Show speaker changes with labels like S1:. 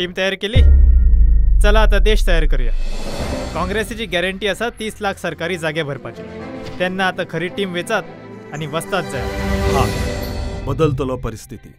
S1: Team तयार केली? चला आता देश तयार करूया. काँग्रेसीची गॅरंटी असा तीस लाख सरकारी जागे भरपाची. त्यांना आता खरी टीम वेचात आणि वस्तात जाय
S2: हा. बदलतलो परिस्थिती.